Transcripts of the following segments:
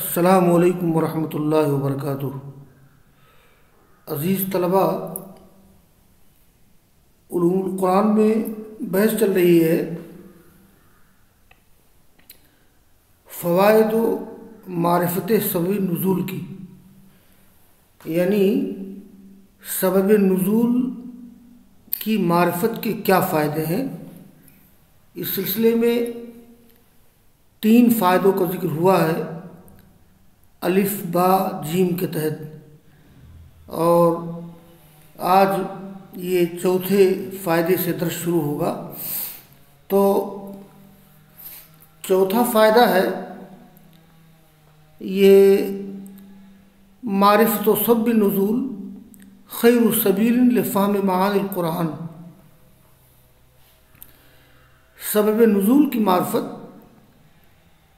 असलकम वरहमल वबरक अज़ीज़ तलबा कुरान में बहस चल रही है फ़वाद मारफत सबब नज़ुल की। यानी सबब नज़ुल की मारफत के क्या फ़ायदे हैं? इस सिलसिले में तीन फ़ायदों का ज़िक्र हुआ है। अलिफ बा जीम के तहत। और आज ये चौथे फ़ायदे से दर्श शुरू होगा। तो चौथा फ़ायदा है, ये मारिफ तो सब नज़ुल, खैर सबील फ़ाम मान कुरान। सबब नज़ुल की मार्फत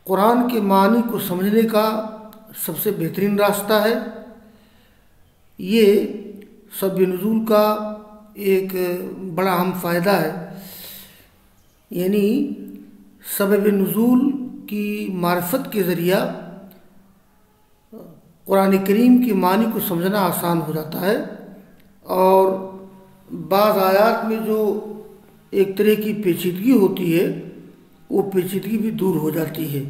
कुरान के मानी को समझने का सबसे बेहतरीन रास्ता है। ये सब नज़ुल का एक बड़ा अहम फ़ायदा है। यानी सबब नज़ुल की मार्फत के ज़रिया कुरान करीम के मानी को समझना आसान हो जाता है और बाज़ आयात में जो एक तरह की पेचीदगी होती है, वो पेचीदगी भी दूर हो जाती है।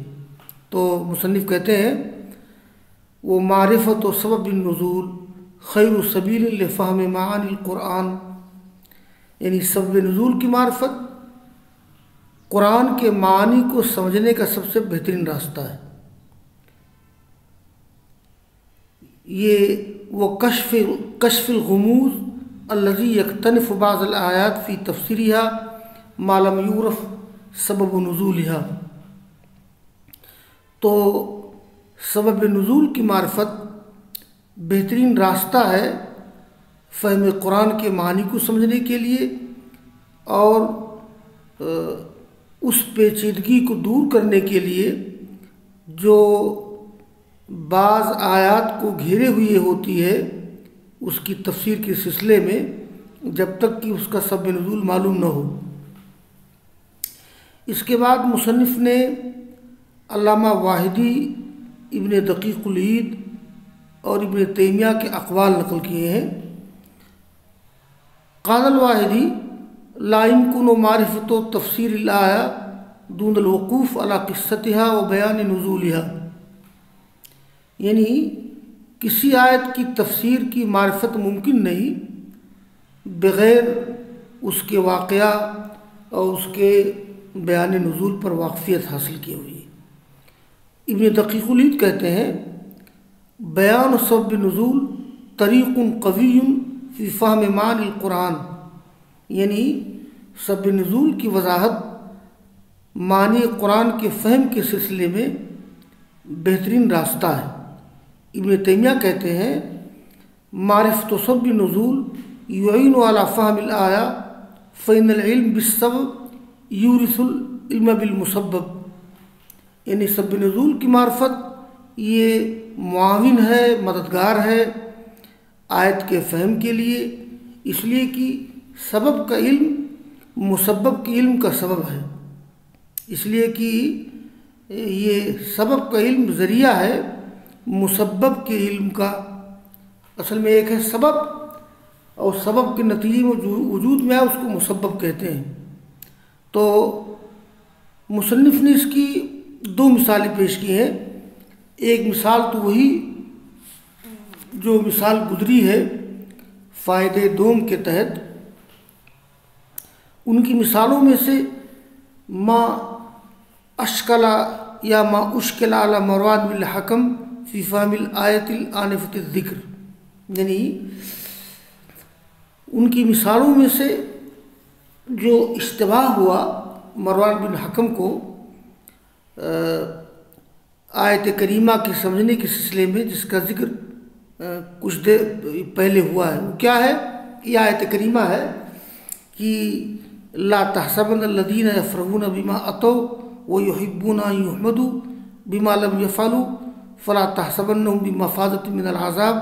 तो मुसनफ़ कहते हैं वो मारफत सबब नज़ुल, खैर सबील फ़ाहम मान क़ुरान यानी सब नज़ूल की मार्फत कुरान के मानी को समझने का सबसे बेहतरीन रास्ता है। ये वो कशफ कशफ़ुलगमूज़ अल्लज़ी यकतनफ़ आयात फ़ी तफसरिया मालम यूरफ सबब नज़ुलिहा। तो सबब नज़ुल की मार्फत बेहतरीन रास्ता है फ़हम कुरान के मानी को समझने के लिए और उस पेचीदगी को दूर करने के लिए जो बाज़ आयात को घेरे हुए होती है, उसकी तफसीर के सिलसिले में जब तक कि उसका सब नज़ुल मालूम न हो। इसके बाद मुसनफ़ ने अल्लामा वाहिदी इबन दकीक़ुलईद और इबन तैमिया के अकवाल नकल किए हैं। कानल वाहिदी लाइमकुन मारिफत तफसर आया दूनवकूफ़ अला किस्सतिहा व बयान नज़ूलिहा। यानी किसी आयत की तफसीर की मार्फत मुमकिन नहीं, बग़ैर उसके वाक़ और उसके बयान नज़ुल पर वाकफियत हासिल की हुई। इबन दकीक़ुलईद कहते हैं, बयान सब नज़ुल तरीक़ फ़ी फ़ाहम मान कुरान। यानी सब नज़ुल की वजाहत मानी कुरान के फ़हम के सिलसिले में बेहतरीन रास्ता है। इबन तैमिया कहते हैं मारिफ तो सब नज़ुल यून वाला फ़ाहम आया फ़ैन बिसब यूरसुल्म बिलमसब यानी सब नज़ुल की मार्फत ये मुआविन है, मददगार है आयत के फ़हम के लिए, इसलिए कि सबब का इल्म मुसबब के इल्म का सबब है। इसलिए कि ये सबब का इल्म ज़रिया है मुसबब के इल्म का। असल में एक है सबब, और सबब के नतीजे में वजूद में आए उसको मुसबब कहते हैं। तो मुसनफ़ ने इसकी दो मिसालें पेश की हैं। एक मिसाल तो वही जो मिसाल गुजरी है, फ़ायदे दोम के तहत। उनकी मिसालों में से माँ अशकला या माँ उश्किल आला मरवाद हकम फ़ीफ़ामिल आयतिल आनफत ज़िक्र। यानी उनकी मिसालों में से जो इश्तबा हुआ मरवान बिन हकम को आयत करीमा की समझने के सिलसिले में जिसका ज़िक्र कुछ देर पहले हुआ है, वो क्या है? ये आयत करीमा है कि ला तहसबन लदीन यफ़रहून बिमा अतो व युहिब्बूना युहमदू बिमा लम यफ़ालू फ़ला तहसबन बिमफ़ाजत मिनल आज़ाब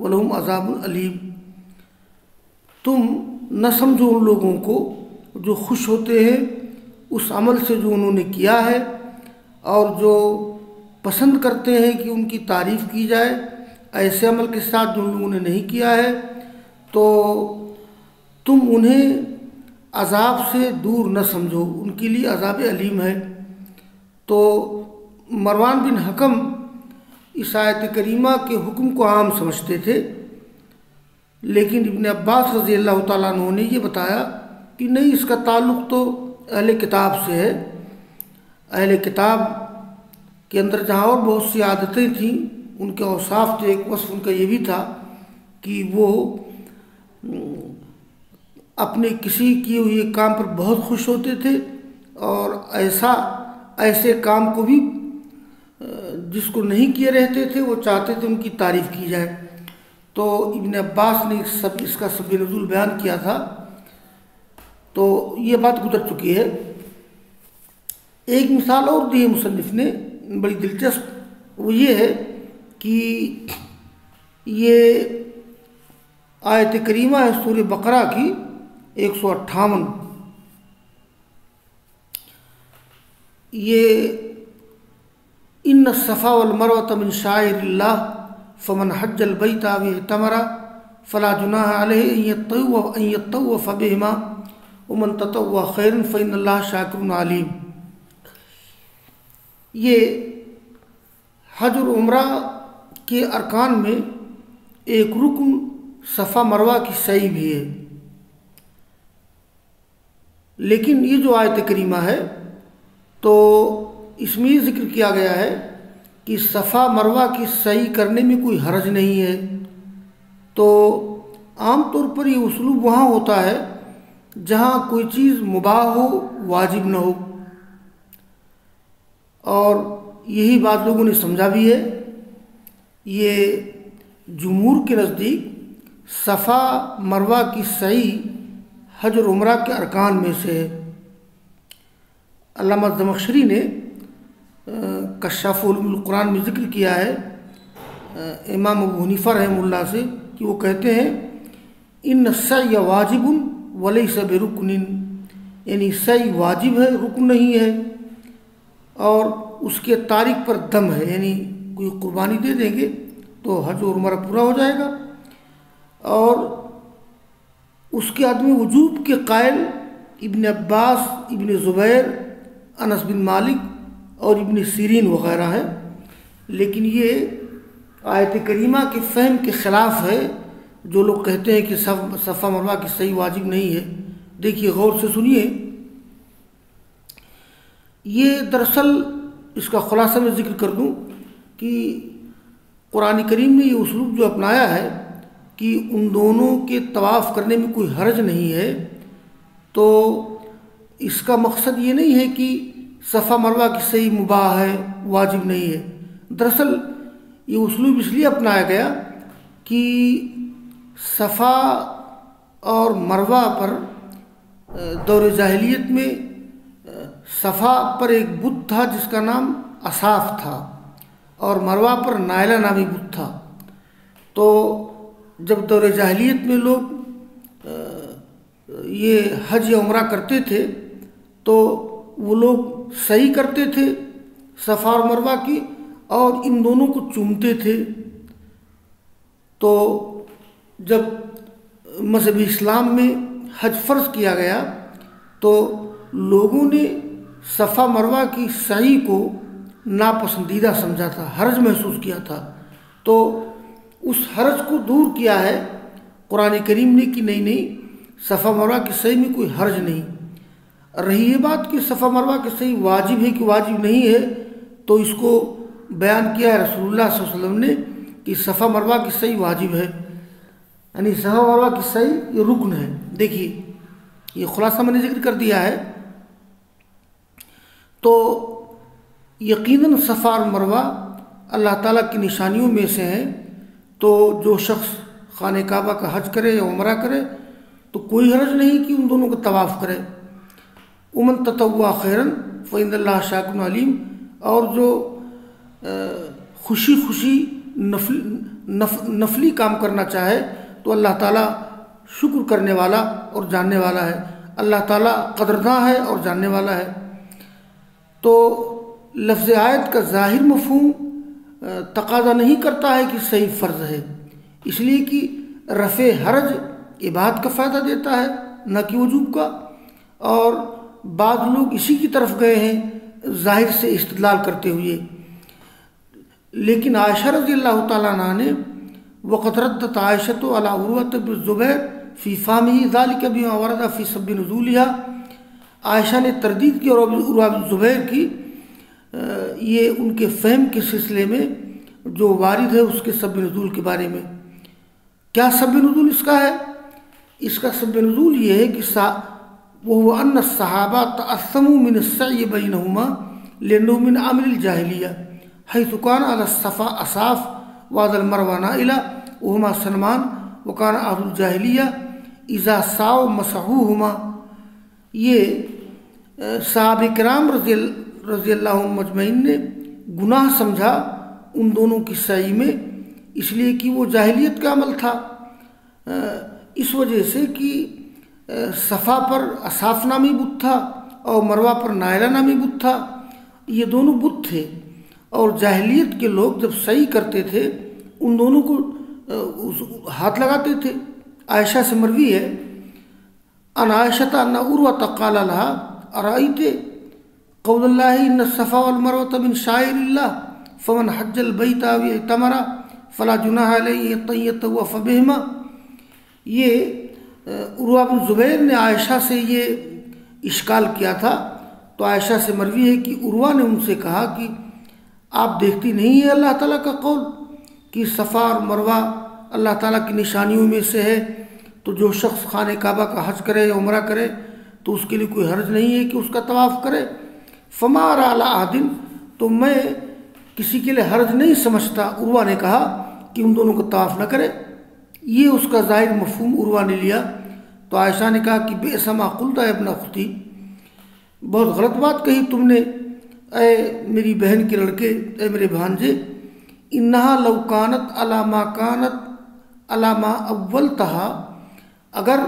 वलहुम अज़ाब अलीम। तुम न समझो उन लोगों को जो खुश होते हैं, उस अमल से जो उन्होंने किया है और जो पसंद करते हैं कि उनकी तारीफ़ की जाए, ऐसे अमल के साथ जो लोगों ने नहीं किया है तो तुम उन्हें अजाब से दूर न समझो। उनके लिए अजाब अलीम है। तो मरवान बिन हकम इस आयत करीमा के हुक्म को आम समझते थे, लेकिन इबन अब्बास रज़ी अल्लाह तु ने ये बताया कि नहीं, इसका ताल्लुक़ तो अहल किताब से है। अहल किताब के अंदर जहाँ और बहुत सी आदतें थीं, उनके औसाफ थे एक वस्फ उनका ये भी था कि वो अपने किसी किए हुए काम पर बहुत खुश होते थे और ऐसा, ऐसे काम को भी जिसको नहीं किए रहते थे, वो चाहते थे उनकी तारीफ़ की जाए। तो इबन अब्बास ने सब, इसका सब बयान किया था। तो ये बात गुजर चुकी है। एक मिसाल और दी है मुसनफ़ ने, बड़ी दिलचस्प। वो ये है कि ये आयत करीमा है सूर्य बकरा की, एक सौ अट्ठावन। ये इन सफ़ा वलमरवत शायर फ़मन हजल बैता व तमरा, फ़ला जुनाह अलतव फ़बहमा उमन ततव खैरन फ़ैन शाकर आलिम। ये हज और उम्र के अरकान में एक रुकन सफ़ा मरवा की सही भी है। लेकिन ये जो आयत करीमा है तो इसमें ज़िक्र किया गया है कि सफ़ा मरवा की सही करने में कोई हरज नहीं है। तो आम तौर पर ये उसलूब वहाँ होता है जहाँ कोई चीज़ मुबाह हो, वाजिब न हो। और यही बात लोगों ने समझा भी है। ये जमूर के नज़दीक सफ़ा मरवा की सही हज और उम्र के अरकान में से है। अल्लामा जमशरी ने कशाफ़ुलकुरान में ज़िक्र किया है इमाम अबू हनीफ़ा रहमुल्ला से, कि वो कहते हैं इन सई वाजिबन वलई सब रुकन यानी सई वाजिब है, रुकन नहीं है। और उसके तारीख पर दम है, यानी कोई कुर्बानी दे देंगे तो हज और उम्र पूरा हो जाएगा। और उसके आदमी वजूब के कायल इबन अब्बास, इबन ज़ुबैर, अनस बिन मालिक और इबन सीरीन वगैरह हैं। लेकिन ये आयत करीमा के फ़हम के ख़िलाफ़ है। जो लोग कहते हैं कि सफ मरवा की सही वाजिब नहीं है। देखिए, गौर से सुनिए। ये दरअसल इसका खुलासा मैं ज़िक्र कर दूँ कि कुरान करीम ने ये उसलूब जो अपनाया है कि उन दोनों के तवाफ़ करने में कोई हर्ज नहीं है तो इसका मकसद ये नहीं है कि सफ़ा मरवा की सही मुबाह है, वाजिब नहीं है। दरअसल ये उसलूब इसलिए अपनाया गया कि सफ़ा और मरवा पर दौर जाहिलियत में सफ़ा पर एक बुद्ध था जिसका नाम असाफ था और मरवा पर नायला नामी बुद्ध था। तो जब दौर जाहलीत में लोग ये हज या उम्र करते थे तो वो लोग सही करते थे, सफ़ा और मरवा की, और इन दोनों को चूमते थे। तो जब मज़हब इस्लाम में हज फ़र्ज़ किया गया तो लोगों ने सफ़ा मरवा की सही को नापसंदीदा समझा था, हर्ज महसूस किया था। तो उस हर्ज को दूर किया है कुरान करीम ने कि नहीं नहीं, सफ़ा मरवा की सही में कोई हर्ज नहीं। रही ये बात कि सफ़ा मरवा की सही वाजिब है कि वाजिब नहीं है तो इसको बयान किया है रसूलुल्लाह वसल्लम ने कि सफ़ा मरवा की सही वाजिब है। यानी सफ़ा मरवा की सही ये रुकन है। देखिए, ये खुलासा मैंने ज़िक्र कर दिया है तो यकीनन सफ़ा और मरवा अल्लाह ताला की निशानियों में से हैं। तो जो शख्स खान काबा का हज करे या उम्र करे तो कोई हरज नहीं कि उन दोनों का तवाफ़ करे। उमन ततवा खैरन फ़ैंदल्ला शाकुन अलीम। और जो खुशी खुशी नफली नफ, नफली काम करना चाहे तो अल्लाह ताला शुक्र करने वाला और जानने वाला है। अल्लाह ताला कदरदा है और जानने वाला है। तो लफ्ज़ आयत का ज़ाहिर मफहूम तकाजा नहीं करता है कि सही फ़र्ज़ है। इसलिए कि रफ़ हरज इबाद का फ़ायदा देता है, न कि वजूब का। और बाद लोग इसी की तरफ़ गए हैं, ज़ाहिर से इस्तलाल करते हुए। लेकिन आयशा रज़ी अल्लाह तला ने वक़त रद्दत आयशत अलावत ज़ुबैर फ़ी फ़ामी ज़ाल कभी वरदा फ़ी सब नजूलिया आयशा ने तरदीद की और ज़ुबैर की ये उनके फ़हम के सिलसिले में जो वारिद है उसके सब नजूल के बारे में। क्या सब नजूल इसका है? इसका सब नजूल ये है कि सा वो अन्न सहाबा तसमु मिन सय बैनहुमा लेनुमिन आमिल जाहिलिया है सुकान अल सफ़ा असाफ वादल मरवाना इला उहमा सलमान, वकान अबुल जाहिलिया, इज़ा साव मसहूहुमा। ये साहब कराम रज़ी अल्लाह मजमैन ने गुनाह समझा उन दोनों की सही में, इसलिए कि वो जाहिलियत का अमल था। इस वजह से कि सफ़ा पर असाफ नामी बुत था और मरवा पर नायरा नामी बुत था। ये दोनों बुत थे और जाहिलियत के लोग जब सही करते थे, उन दोनों को हाथ लगाते थे। आयशा से मरवी है अनायशता न उर्वा तकाल अराइते कौल्ला इन सफ़ा वलमरवत बिन फ़मन हज्जल बैता तमरा, फ़ला जुनाह तैत व फ़बहमा। ये उर्वा बिन ज़ुबैर ने आयशा से ये इश्काल किया था। तो आयशा से मरवी है कि उर्वा ने उनसे कहा कि, आप देखती नहीं है अल्लाह ताला का कौल कि सफ़ा और मरवा अल्लाह ताला की निशानियों में से है तो जो शख्स खान काबा का हज करे या उम्र करे तो उसके लिए कोई हर्ज नहीं है कि उसका तवाफ़ करे। फमार आला आदिन तो मैं किसी के लिए हर्ज नहीं समझता। उर्वा ने कहा कि उन दोनों को तवाफ़ न करे। ये उसका ज़ाहिर मफहूम उर्वा ने लिया। तो आयशा ने कहा कि बेसमा कुलता अपना खुदी बहुत गलत बात कही तुमने। ए मेरी बहन के लड़के ए मेरे भांजे, इन्हा लौकानत अलामा कानत अलामा अव्वल तहा अगर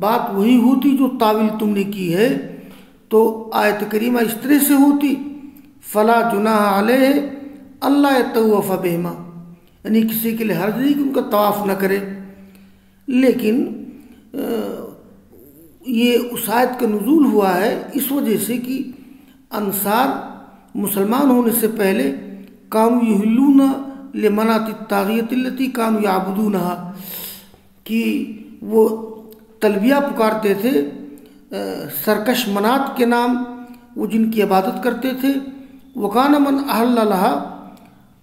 बात वही होती जो ताविल तुमने की है तो आयत करीमा इस तरह से होती, फला जुनाह आले अल्लाह तवफ़ा बेमा यानी किसी के लिए हर्ज नहीं कि उनका तवाफ़ न करे। लेकिन ये उस आयत का नजूल हुआ है इस वजह से कि अंसार मुसलमान होने से पहले कानू यहलून ले मनाती तागियतलती कानू याबुदून कि वो तलबिया पुकारते थे सरकश मनात के नाम, वो जिनकी इबादत करते थे वकान मन अहल्ला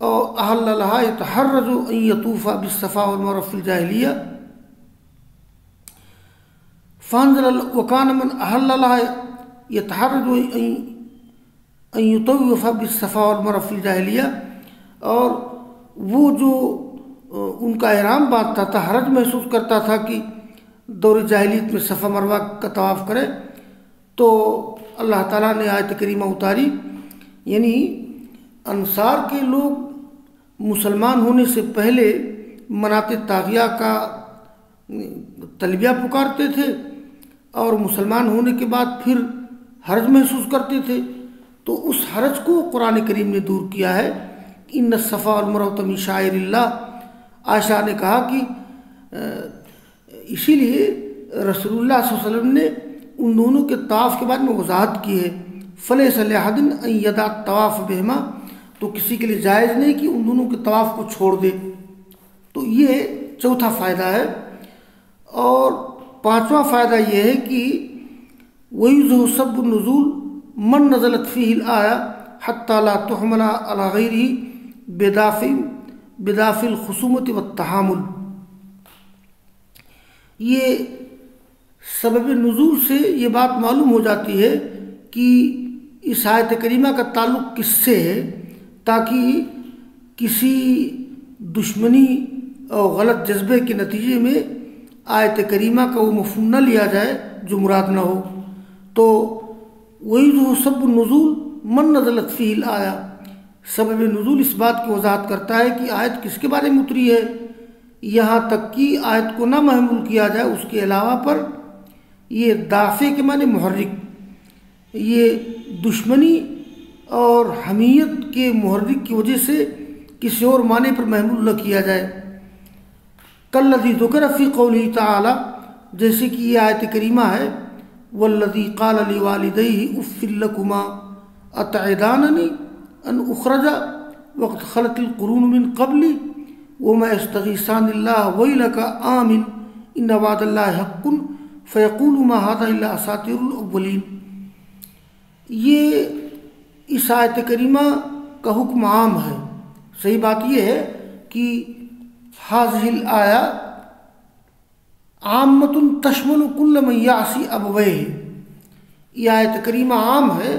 और अहल्ला हर रजो यतूफ़ा बिसफ़ा और जाहलिया। फ़ानजल वकान मन अहल्ला यतहरजो युतफ़ा बिसफ़ा और जाहलिया। और वो जो उनका एहराम बात था, हरज महसूस करता था कि दौर जाहिलियत में सफ़ा मरवा का तवाफ़ करे। तो अल्लाह ताला ने आयत करीमा उतारी, यानी अंसार के लोग मुसलमान होने से पहले मनाते तागिया का तलबिया पुकारते थे और मुसलमान होने के बाद फिर हरज महसूस करते थे। तो उस हरज को कुरान करीम ने दूर किया है इन सफ़ा और मरतम शायर आयशा ने कहा कि इसीलिए रसोल्ला ने उन दोनों के तवाफ़ के बारे में वजाहत की है। फ़ल सलहदिन यदा तवाफ़ बहमा तो किसी के लिए जायज़ नहीं कि उन दोनों के तवाफ़ को छोड़ दे। तो ये चौथा फ़ायदा है। और पांचवा फ़ायदा ये है कि वही जो सब नजूल मन नजलत फ़ील आया हत्ला तहमला अलागरी बेदाफ़ी बेदाफ़िल खसूमत व तहामुल। ये सबब नजूल से ये बात मालूम हो जाती है कि इस आयत करीमा का ताल्लुक किससे है, ताकि किसी दुश्मनी और गलत जज्बे के नतीजे में आयत करीमा का वो मफहूम न लिया जाए, जो मुराद न हो। तो वही जो सब नजूल मन नजलत फ़ील आया। सबब नजूल इस बात की वजाहत करता है कि आयत किसके बारे में उतरी है? यहाँ तक कि आयत को ना महमूल किया जाए, उसके अलावा पर ये दाफे के माने महर्रिक, ये दुश्मनी और हमीयत के मुहर्रिक की वजह से किसी और माने पर महमूल न किया जाए। कल लदी दुकरफ़ी कौली ताला, जैसे कि ये आयत करीमा है वल्लदी काल अली वालदई उफ़िल्लकुमा अतदाननी अन उखरजा वक्त खलतलक़रून मिन कबली वो मैं इस्तगीसान वही लका आमिन इन नवादल्ला हक़ुन फ़यकूल महादा असातिरवलिन ये इस आयत करीमा का हुक्म आम है सही बात यह है कि हाजिल आया आमतुन तशमल कुल्ल मैयासी अबवे यह आयत करीमा आम है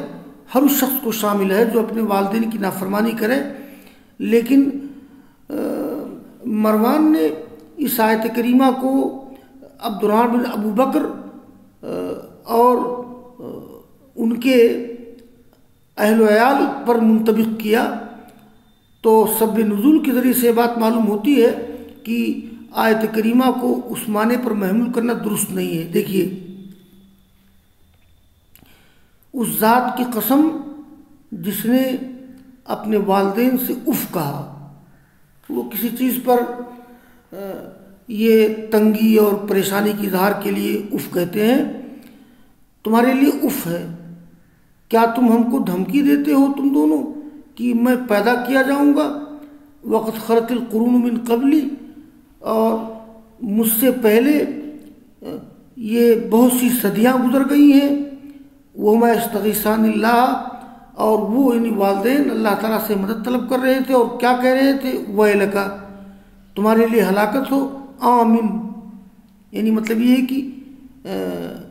हर उस शख्स को शामिल है जो अपने वालदेन की नाफरमानी करे। लेकिन मरवान ने इस आयत करीमा को अब्दुलरमान बिन अबू बकर और उनके अहल पर मुंतबिक किया। तो सब नज़ुल के ज़रिए से बात मालूम होती है कि आयत करीमा को उस माने पर महमूल करना दुरुस्त नहीं है। देखिए उस ज़ात की कसम जिसने अपने वालदेन से उफ कहा। वो किसी चीज़ पर ये तंगी और परेशानी की इजहार के लिए उफ कहते हैं, तुम्हारे लिए उफ है। क्या तुम हमको धमकी देते हो तुम दोनों कि मैं पैदा किया जाऊँगा? वक़्त खरतिल कुरून मिन कबली। और मुझसे पहले ये बहुत सी सदियाँ गुजर गई हैं। वो मैं इस्तगीसान और वो इन वालदेन अल्लाह ताला से मदद तलब कर रहे थे और क्या कह रहे थे? वह लगा तुम्हारे लिए हलाकत हो, आमिन। यानी मतलब ये है कि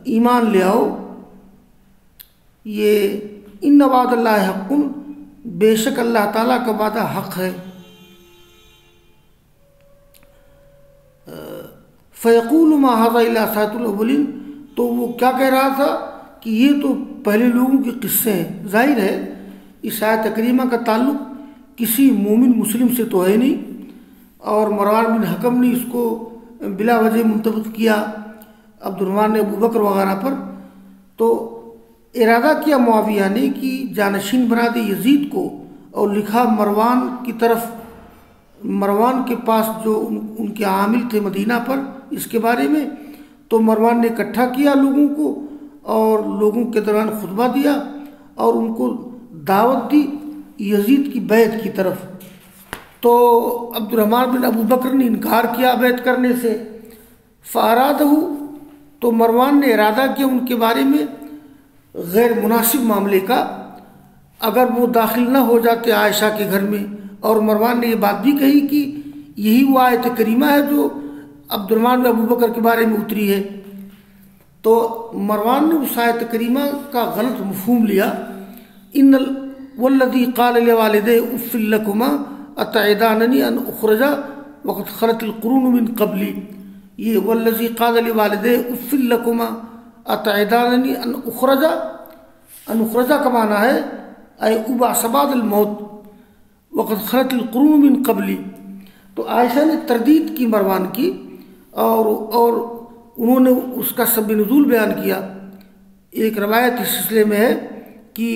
ईमान ले आओ। ये इन नवाद अल्लाह हक़ुन बेशक अल्लाह ताला का वादा हक है। फ़यकूल महाज़ातुलवलिन तो वो क्या कह रहा था? कि ये तो पहले लोगों के किस्से हैं। ज़ाहिर है इस आयत करीमा का ताल्लुक किसी मोमिन मुस्लिम से तो है नहीं और मरवान बिन हकम ने इसको बिला वजह मुंतब किया अब्दुलरमान ने अबू बकर वगैरह पर। तो इरादा किया मुआविया ने कि जानशीन बना दे यजीद को और लिखा मरवान की तरफ़ मरवान के पास जो उन, उनके आमिल थे मदीना पर इसके बारे में। तो मरवान ने इकट्ठा किया लोगों को और लोगों के दौरान खुतबा दिया और उनको दावत दी यजीद की बैत की तरफ़। तो अब्दुलरहमान बिन अबू बकर ने इनकार किया बैत करने से। फ़ाराद हूँ तो मरवान ने इरादा किया उनके बारे में गैर मुनासिब मामले का। अगर वो दाखिल न हो जाते आयशा के घर में, और मरवान ने ये बात भी कही कि यही वो आयत करीमा है जो अब्दुलरमान अबू बकर के बारे में उतरी है। तो मरवान ने उस आयत करीमा का गलत मफहूम लिया। इन वल्लदी काल वालदे उफ़िल्लकुमा अतदाननी अन उखरजा वक़्त खलतलक़रून कबली। ये वल्लजी काल वालदे उफ़िल्लकुमा अतदानी अन उखरजा। अन उखरजा का माना है, अय उबा सबादल मौत। वक़्त मिन कबली। तो आयशा ने तरदीद की मरवान की और और उन्होंने उसका सब नजूल बयान किया। एक रवायत इस सिलसिले में है कि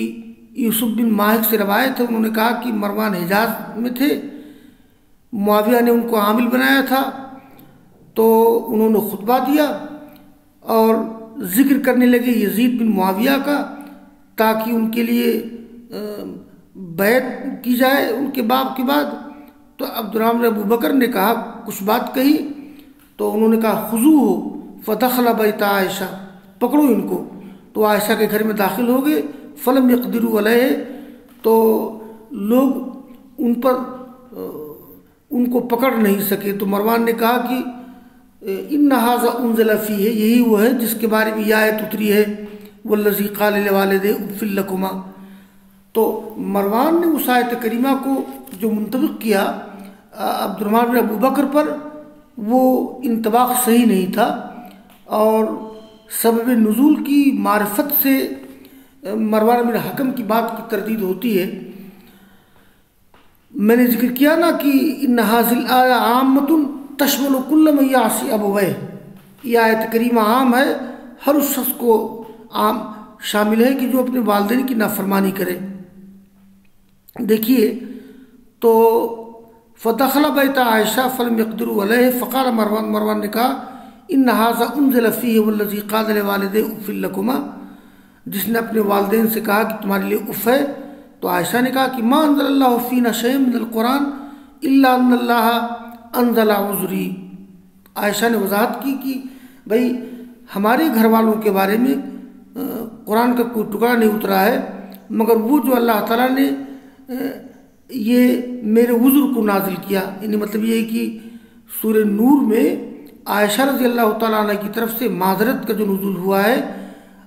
यूसुफ बिन माहिक से रवायत है। उन्होंने कहा कि मरवान हिजाज में थे। मुआविया ने उनको आमिल बनाया था। तो उन्होंने खुतबा दिया और ज़िक्र करने लगे यजीद बिन मुआविया का, ताकि उनके लिए बैत की जाए उनके बाप के बाद। तो अब्दुलरहमान अबू बकर ने कहा, कुछ बात कही। तो उन्होंने कहा खुजू हो फ़तखला बैता आयशा। पकड़ो इनको। तो आयशा के घर में दाखिल हो गए। फलम यकदिर अलह। तो लोग उन पर उनको पकड़ नहीं सके। तो मरवान ने कहा कि इन नहाजा उनजलफ़ी है यही वो है जिसके बारे में आयत उतरी है। वो लजी काल वालद उफ़िल्लकुमा तो मरवान ने उस आयत करीमा को जो मुंतब किया अब्दुलरमान अबू बकर पर, वो इंतबाक सही नहीं था। और सबब नज़ुल की मारफत से मरवान बिन हकम की बात की तरदीद होती है। मैंने ज़िक्र किया ना कि इन हाजिल आया आमतुन तशमल मैयासी अब वह। यह आयत करीमा आम है, हर उस शख्स को आम शामिल है कि जो अपने वालदेन की नाफरमानी करे। देखिए तो फ़तखला बैता आयशा फल मकदर वलह फ़कार मरवान मरवान ने कहा इन नहाजा उन ज़लफ़ी वल्लजी कादल वालद उफ़िल्लकुमा जिसने अपने वालदेन से कहा कि तुम्हारे लिए उफ़ है तो आयशा ने कहा कि माँ अनज़ल्लाफ़ीना शैम कुरान अल्लाह अनजला आयशा ने वजाहत की कि भाई, हमारे घर वालों के बारे में कुरान का कोई टुकड़ा नहीं उतरा है, मगर वो जो अल्लाह ताला ने ये मेरे उज़्र को नाजिल किया। यानी मतलब ये कि सूर्य नूर में आयशा रज़ी अल्लाह तला की तरफ़ से माजरत का जो नजुल हुआ है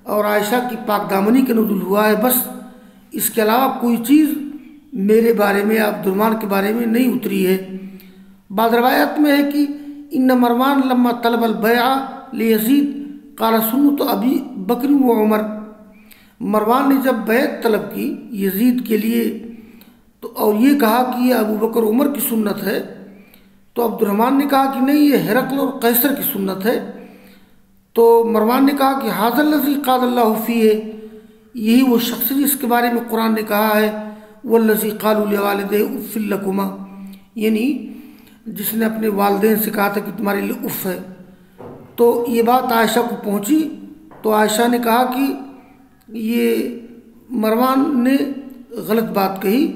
और आयशा की पाकदामनी का नजुल हुआ है, बस इसके अलावा कोई चीज़ मेरे बारे में अब्दुलमान के बारे में नहीं उतरी है। बाद रवायत में है कि इन मरवान लम्मा तलब बया यजीद काला सुन तो अभी बकरी व उमर। मरवान ने जब बैत तलब की यजीद के लिए तो और ये कहा कि ये अबू बकर उमर की सुन्नत है तो अब्दुलरहमान ने कहा कि नहीं, ये हेरकल और कैसर की सुन्नत है। तो मरवान ने कहा कि हाजल नजी कादल्लाफ़ी है यही वो शख्स जिसके बारे में कुरान ने कहा है, वल्लजी कालुल वालद उफ़िल्लकुमा यानी जिसने अपने वालदेन से कहा था कि तुम्हारे लिए उफ़ है। तो ये बात आयशा को पहुँची तो आयशा ने कहा कि ये मरवान ने गलत बात कही,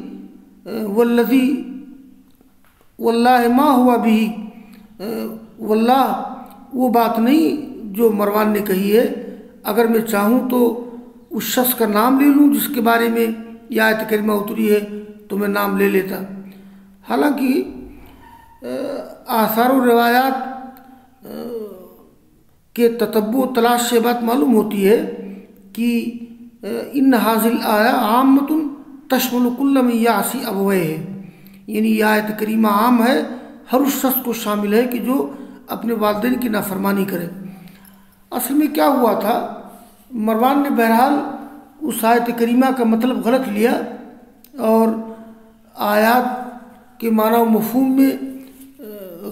वल्लजी वल्लाह माँ हुआ भी वल्लाह, वो बात नहीं जो मरवान ने कही है। अगर मैं चाहूँ तो उस शख्स का नाम ले लूँ जिसके बारे में यह आयत करीमा उतरी है तो मैं नाम ले लेता। हालाँकि आसार रवायात के ततब्बो तलाश से बात मालूम होती है कि इन हाजिल आया आमतुन तशमलकुल्लम यासी अबवे है। यानी यह आयत करीमा आम है, हर उस शख्स को शामिल है कि जो अपने वालदेन की नाफरमानी करे। असल में क्या हुआ था? मरवान ने बहरहाल उस आयत करीमा का मतलब गलत लिया और आयात के मानव मफहूम में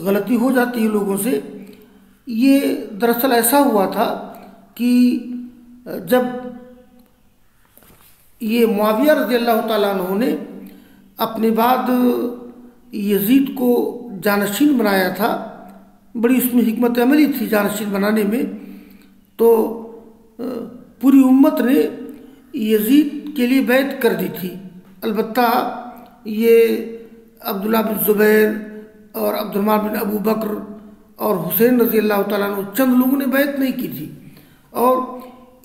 गलती हो जाती है लोगों से। ये दरअसल ऐसा हुआ था कि जब ये मुआविया रज़ी अल्लाह तु अपने बाद यजीद को जानशीन बनाया था। बड़ी उसमें हमत अमली थी जानशीन बनाने में। तो पूरी उम्मत ने यजीद के लिए बैत कर दी थी। अलबत् ये अब्दुल्ला बिन ज़ुबैर और अब्दुलमान बिन अबू बकर और हुसैन रज़ी अल्लाह तु चंद लोगों ने बैत नहीं की थी। और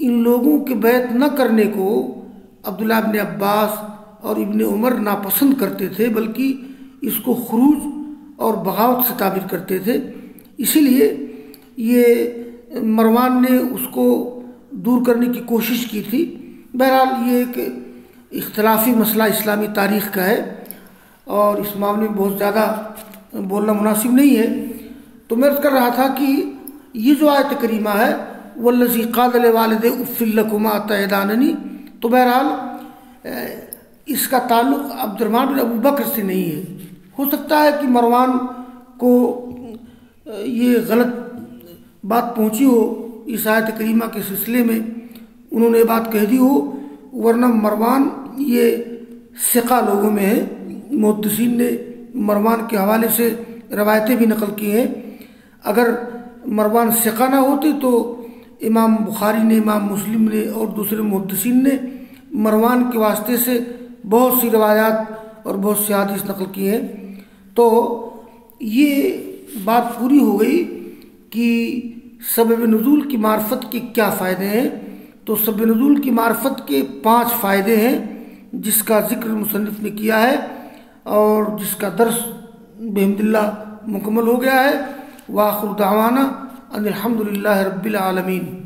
इन लोगों के बैत न करने को अब्दुल्ला बिन अब्बास और इबन उमर नापसंद करते थे, बल्कि इसको खरूज और बगावत से ताबिर करते थे। इसीलिए ये मरवान ने उसको दूर करने की कोशिश की थी। बहरहाल ये एक इख्तलाफी मसला इस्लामी तारीख़ का है और इस मामले में बहुत ज़्यादा बोलना मुनासिब नहीं है। तो मैं कर रहा था कि ये जो आयत करीमा है, वल्लजी कादल वालद उफ़िल्लकुमा तैदाननी तो बहरहाल इसका ताल्लुक अब्दुलरमान बिन अबू बकर से नहीं है। हो सकता है कि मरवान को ये गलत बात पहुँची हो इस आयत करीमा के सिलसिले में। उन्होंने ये बात कह दी हो, वरना मरवान ये सिका लोगों में है। मुहदसिन ने मरवान के हवाले से रवायतें भी नकल की हैं। अगर मरवान सिका ना होते तो इमाम बुखारी ने, इमाम मुस्लिम ने और दूसरे मुहदसिन ने मरवान के वास्ते से बहुत सी रवायात और बहुत सी हदीस नकल की हैं। तो ये बात पूरी हो गई कि सबब नज़ुल की मार्फत के क्या फ़ायदे हैं। तो सब नज़ुल की मार्फत के पाँच फ़ायदे हैं, जिसका ज़िक्र मुसनफ़ ने किया है और जिसका दर्स बहमदिल्ला मुकम्मल हो गया है। वाखुर दावाना अनिलहमदिल्ला रब्बिल आलमीन।